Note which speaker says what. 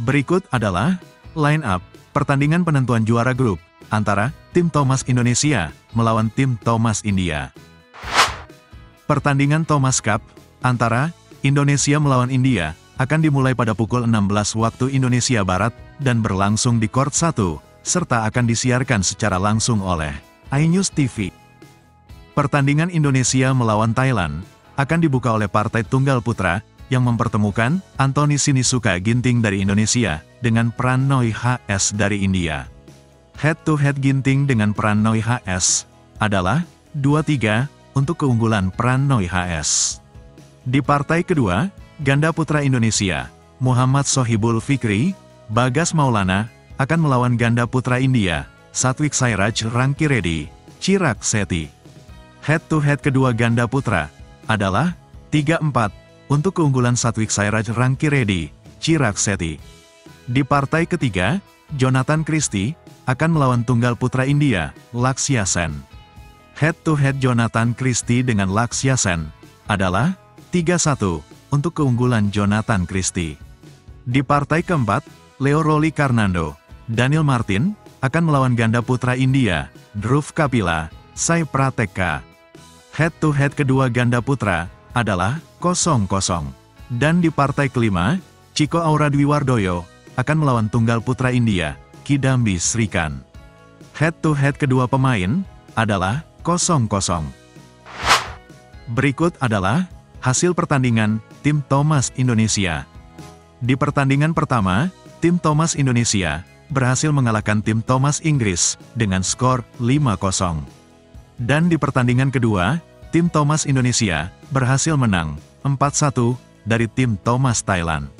Speaker 1: Berikut adalah line up pertandingan penentuan juara grup antara tim Thomas Indonesia melawan tim Thomas India. Pertandingan Thomas Cup antara Indonesia melawan India akan dimulai pada pukul 16 waktu Indonesia Barat dan berlangsung di court 1, serta akan disiarkan secara langsung oleh iNews TV. Pertandingan Indonesia melawan Thailand akan dibuka oleh partai tunggal putra yang mempertemukan Anthony Sinisuka Ginting dari Indonesia dengan Pranoy HS dari India. Head-to-head -head Ginting dengan Pranoy HS adalah 2-3 untuk keunggulan Pranoy HS. Di partai kedua, ganda putra Indonesia, Muhammad Sohibul Fikri, Bagas Maulana, akan melawan ganda putra India, Satwik Sairaj Rankiredi, Chirag Seti. Head-to-head -head kedua ganda putra adalah 3-4 untuk keunggulan Satwik Sairaj Rankiredi, Chirag Seti. Di partai ketiga, Jonathan Christie akan melawan tunggal putra India, Lakshya Sen. Head-to-head -head Jonathan Christie dengan Lakshya Sen adalah 3-1 untuk keunggulan Jonathan Christie. Di partai keempat, Leo Roli Karnando, Daniel Martin, akan melawan ganda putra India, Dhruv Kapila, Sai Prateka. Head-to-head kedua ganda putra adalah 0-0. Dan di partai kelima, Chico Aura Dwi Wardoyo akan melawan tunggal putra India, Kidambi Srikan. Head-to-head kedua pemain adalah 0-0. Berikut adalah Hasil pertandingan, tim Thomas Indonesia. Di pertandingan pertama, tim Thomas Indonesia berhasil mengalahkan tim Thomas Inggris dengan skor 5-0. Dan di pertandingan kedua, tim Thomas Indonesia berhasil menang 4-1 dari tim Thomas Thailand.